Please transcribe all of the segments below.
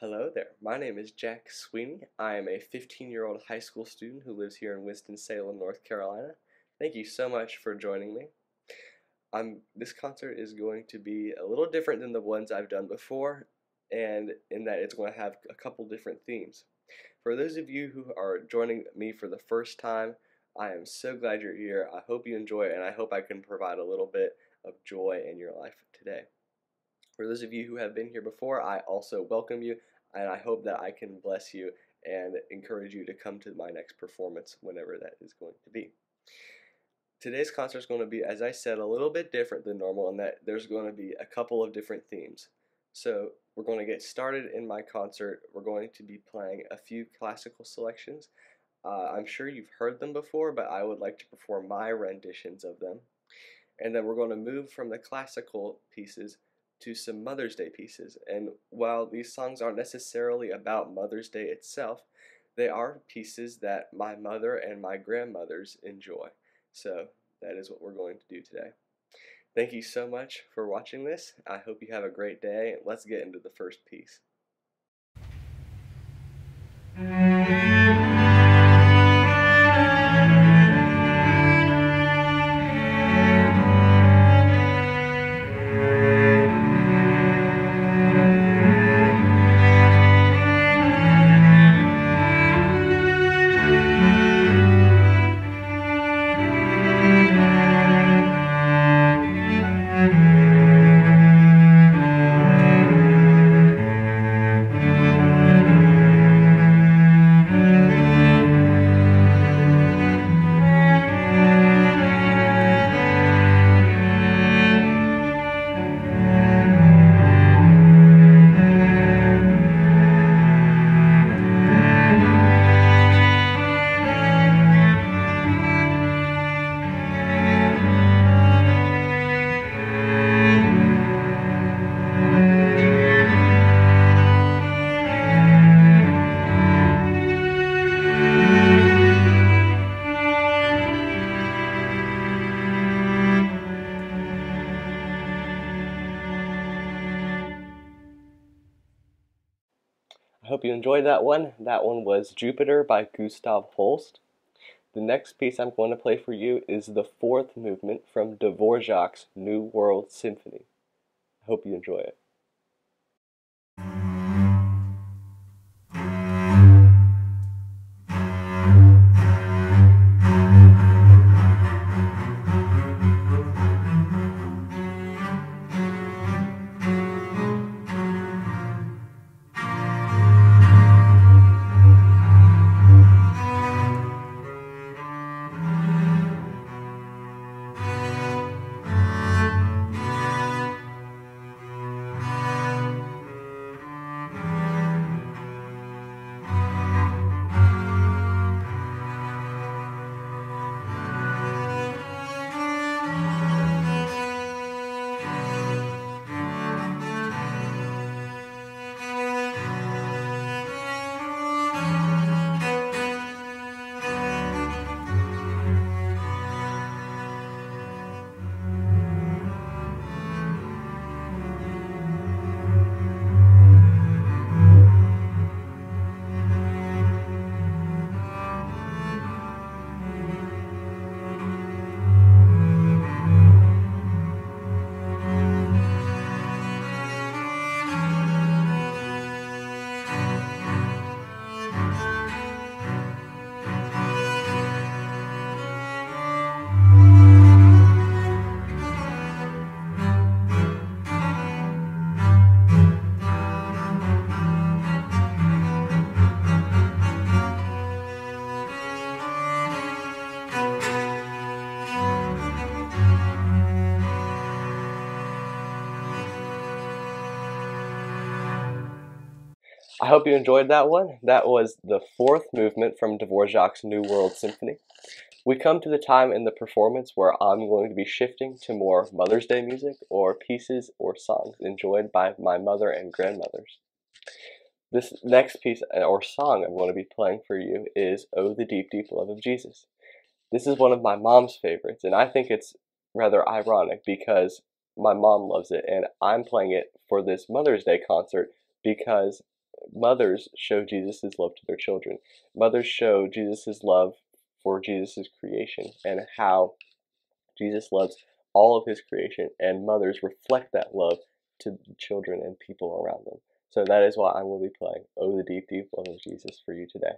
Hello there. My name is Jack Sweeney. I am a 15 year old high school student who lives here in Winston-Salem, North Carolina. Thank you so much for joining me. I'm, this concert is going to be a little different than the ones I've done before, and in that it's going to have a couple different themes. For those of you who are joining me for the first time, I am so glad you're here. I hope you enjoy it, and I hope I can provide a little bit of joy in your life today. For those of you who have been here before, I also welcome you, and I hope that I can bless you and encourage you to come to my next performance whenever that is going to be. Today's concert is going to be, as I said, a little bit different than normal in that there's going to be a couple of different themes. So we're going to get started in my concert. We're going to be playing a few classical selections. Uh, I'm sure you've heard them before, but I would like to perform my renditions of them. And then we're going to move from the classical pieces to some Mother's Day pieces. And while these songs aren't necessarily about Mother's Day itself, they are pieces that my mother and my grandmothers enjoy. So that is what we're going to do today. Thank you so much for watching this. I hope you have a great day. Let's get into the first piece. Hope you enjoyed that one. That one was Jupiter by Gustav Holst. The next piece I'm going to play for you is the fourth movement from Dvorak's New World Symphony. I hope you enjoy it. I hope you enjoyed that one. That was the fourth movement from Dvorak's New World Symphony. We come to the time in the performance where I'm going to be shifting to more Mother's Day music or pieces or songs enjoyed by my mother and grandmothers. This next piece uh, or song I'm going to be playing for you is Oh the Deep Deep Love of Jesus. This is one of my mom's favorites, and I think it's rather ironic because my mom loves it, and I'm playing it for this Mother's Day concert because mothers show Jesus' love to their children. Mothers show Jesus' love for Jesus' creation and how Jesus loves all of his creation, and mothers reflect that love to children and people around them. So that is why I will be playing Oh the Deep, Deep Love of Jesus for you today.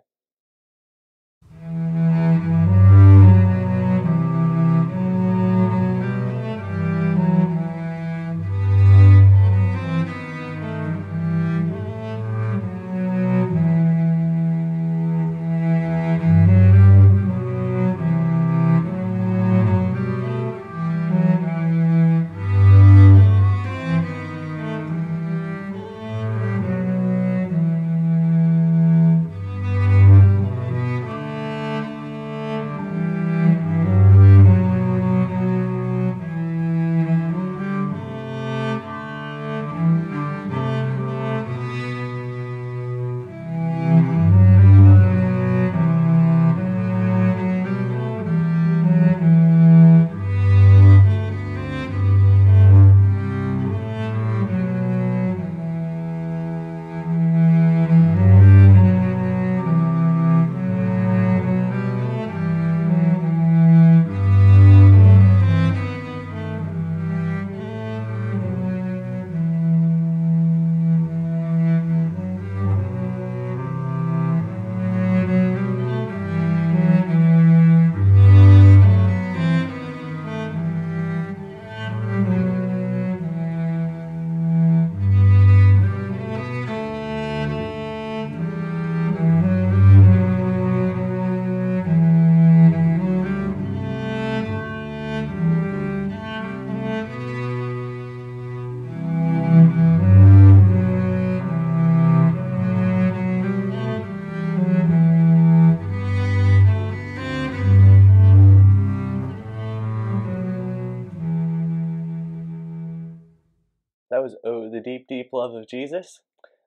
Love of Jesus,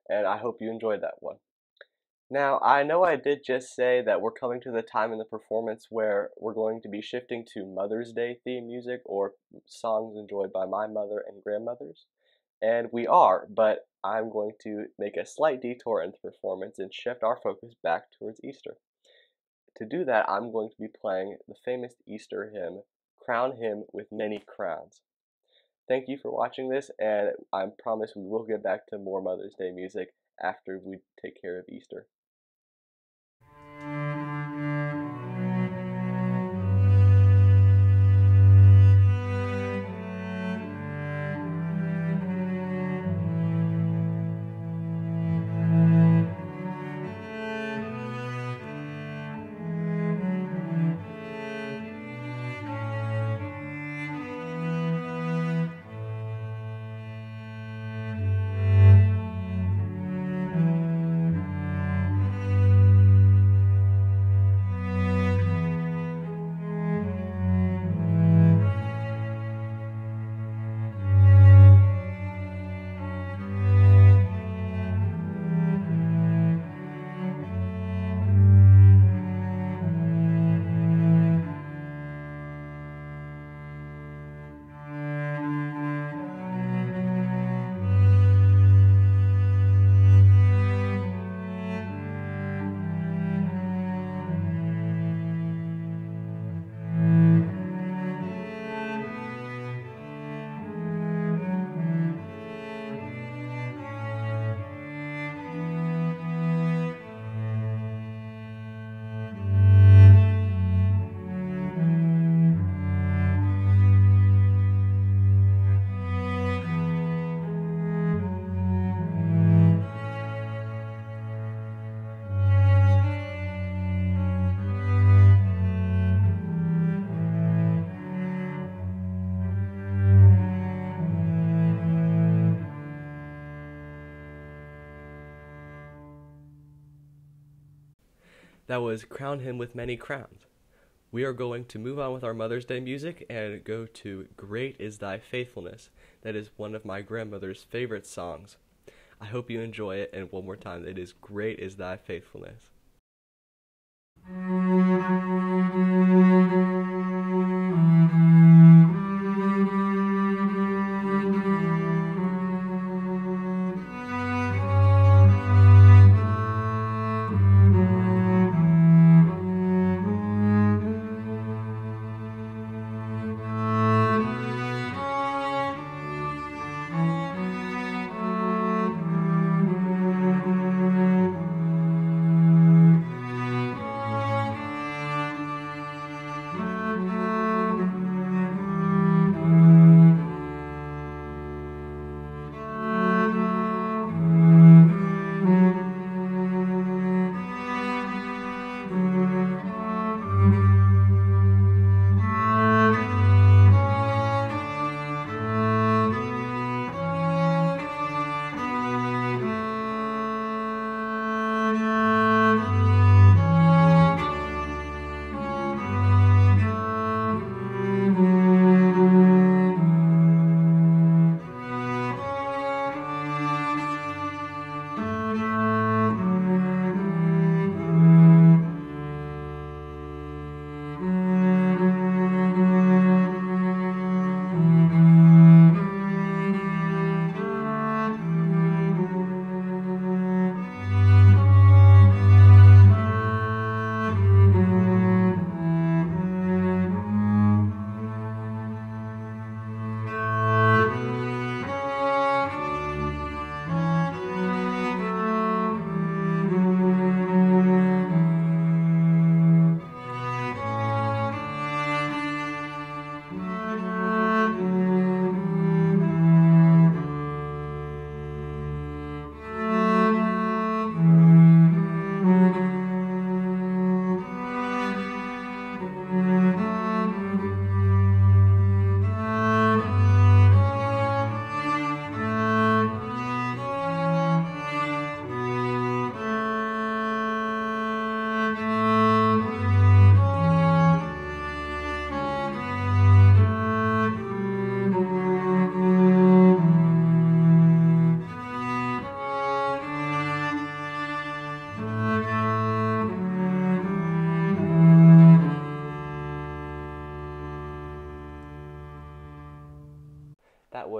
and I hope you enjoyed that one. Now, I know I did just say that we're coming to the time in the performance where we're going to be shifting to Mother's Day theme music or songs enjoyed by my mother and grandmothers. And we are, but I'm going to make a slight detour in the performance and shift our focus back towards Easter. To do that, I'm going to be playing the famous Easter hymn, Crown Him with Many Crowns. Thank you for watching this, and I promise we will get back to more Mother's Day music after we take care of Easter. That was Crown Him with Many Crowns. We are going to move on with our Mother's Day music and go to Great is Thy Faithfulness. That is one of my grandmother's favorite songs. I hope you enjoy it, and one more time, it is Great is Thy Faithfulness.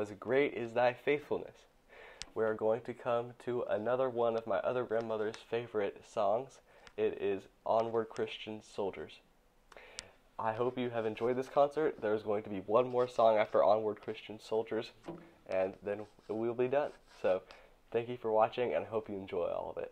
Was great is thy faithfulness. We are going to come to another one of my other grandmother's favorite songs. It is Onward Christian Soldiers. I hope you have enjoyed this concert. There's going to be one more song after Onward Christian Soldiers, and then we'll be done. So, thank you for watching, and I hope you enjoy all of it.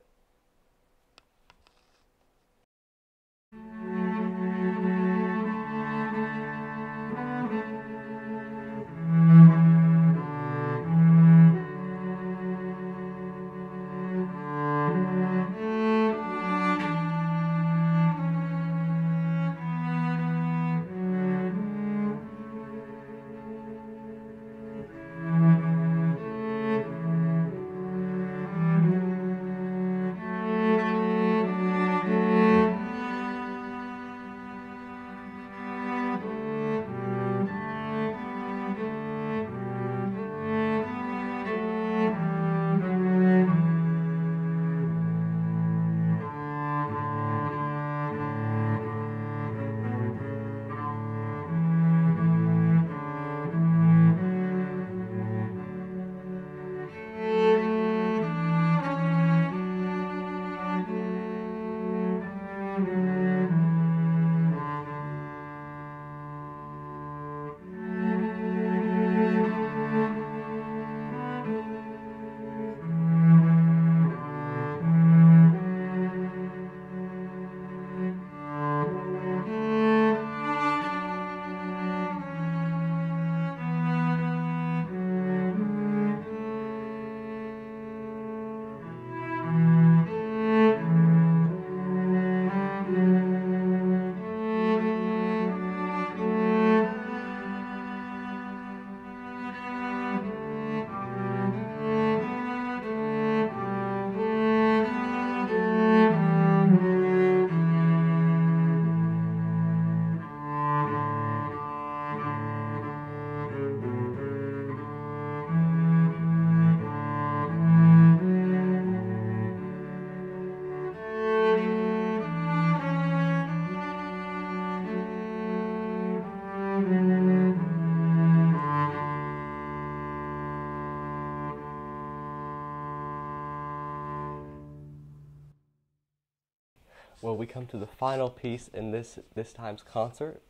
We come to the final piece in this this time's concert.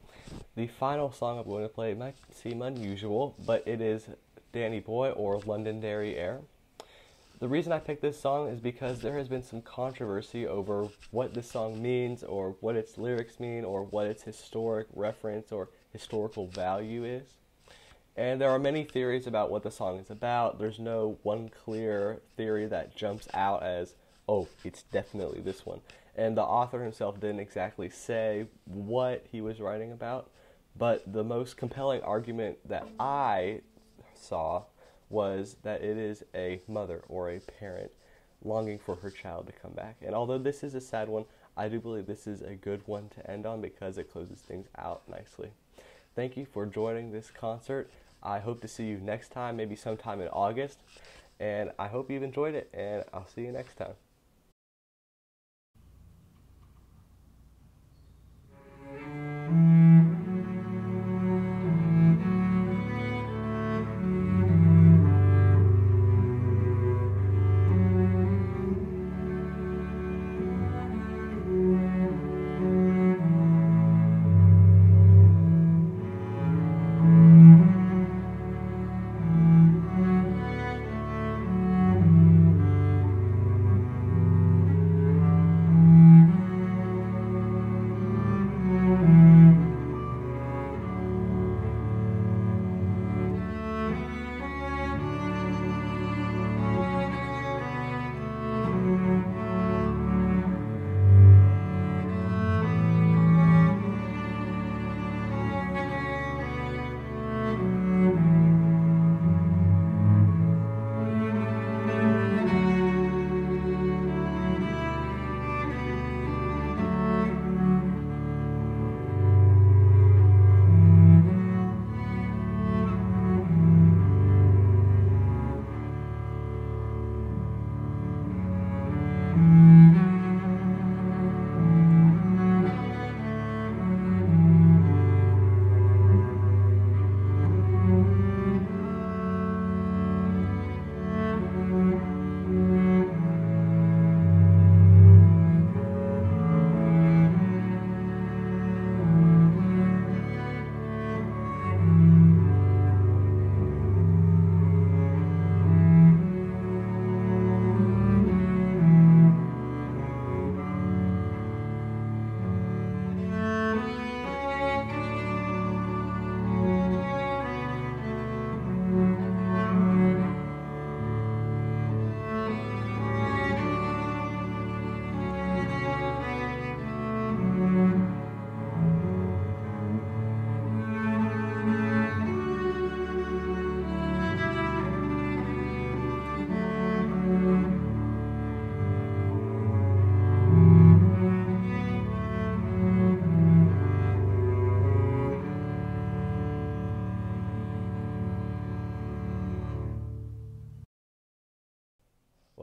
The final song I'm going to play might seem unusual, but it is Danny Boy or Londonderry Air. The reason I picked this song is because there has been some controversy over what this song means, or what its lyrics mean, or what its historic reference or historical value is. And there are many theories about what the song is about. There's no one clear theory that jumps out as, oh, it's definitely this one and the author himself didn't exactly say what he was writing about, but the most compelling argument that I saw was that it is a mother or a parent longing for her child to come back. And although this is a sad one, I do believe this is a good one to end on because it closes things out nicely. Thank you for joining this concert. I hope to see you next time, maybe sometime in August. And I hope you've enjoyed it, and I'll see you next time.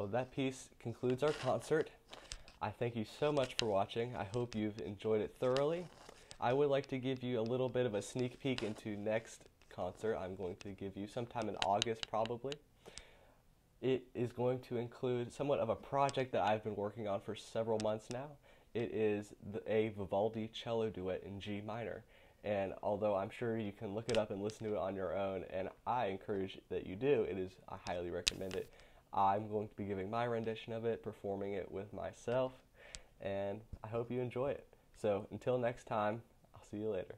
That piece concludes our concert. I thank you so much for watching. I hope you've enjoyed it thoroughly. I would like to give you a little bit of a sneak peek into next concert I'm going to give you sometime in August probably. It is going to include somewhat of a project that I've been working on for several months now. It is a Vivaldi cello duet in G minor. And although I'm sure you can look it up and listen to it on your own, and I encourage that you do, it is I highly recommend it. I'm going to be giving my rendition of it, performing it with myself, and I hope you enjoy it. So until next time, I'll see you later.